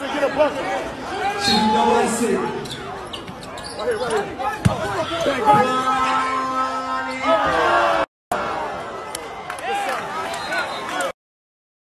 bucket, get a bucket. She you know what I said. Right here, right here. Back, back.